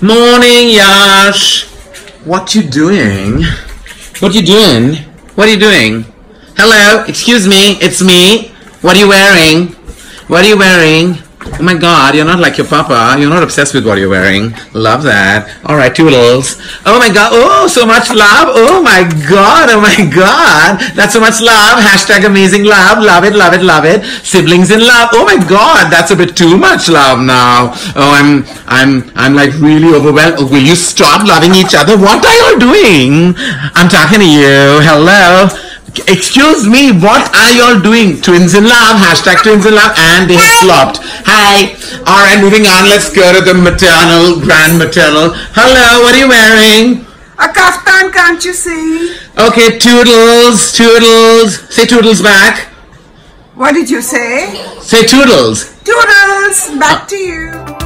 Morning, Yash. What you doing? What you doing? What are you doing? Hello, excuse me, it's me. What are you wearing? What are you wearing? Oh my god, you're not like your papa. You're not obsessed with what you're wearing. Love that. Alright, toodles. Oh my god, oh, so much love. Oh my god, oh my god. That's so much love. Hashtag amazing love. Love it, love it, love it. Siblings in love. Oh my god, that's a bit too much love now. Oh, I'm, I'm, I'm like really overwhelmed. Oh, will you stop loving each other? What are you all doing? I'm talking to you. Hello. Excuse me, what are y'all doing? Twins in love, hashtag twins in love, and they have flopped. Hi. Alright, moving on. Let's go to the maternal, grand maternal. Hello, what are you wearing? A kaftan, can't you see? Okay, toodles, toodles. Say toodles back. What did you say? Say toodles. Toodles, back uh, to you.